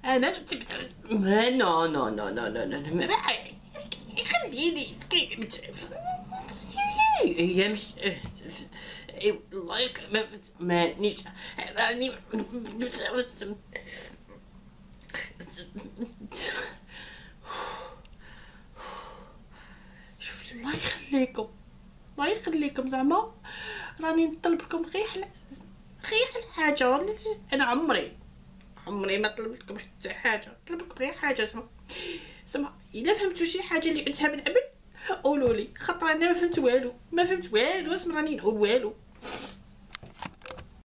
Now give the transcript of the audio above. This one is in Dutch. En dan... No, no, no, no, no, no. Ik ga niet die skimps. Ik heb... Ik like met met niet en dan niet Ik het niet telkens عمري ما طلبتكم حتى حاجه طلب غير حاجه سما سما الا فهمتوا شي حاجه اللي قلتها من قبل قولوا لي خاطر انا ما فهمت والو ما فهمت والو اسم راني نقول والو